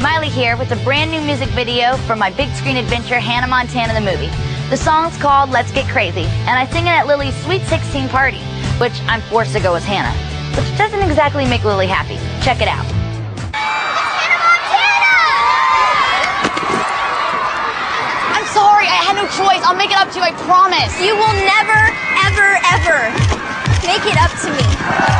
Miley here with a brand new music video for my big screen adventure, Hannah Montana the movie. The song's called Let's Get Crazy, and I sing it at Lily's Sweet 16 party, which I'm forced to go as Hannah, which doesn't exactly make Lily happy. Check it out. Hannah Montana! I'm sorry, I had no choice. I'll make it up to you, I promise. You will never, ever, ever make it up to me.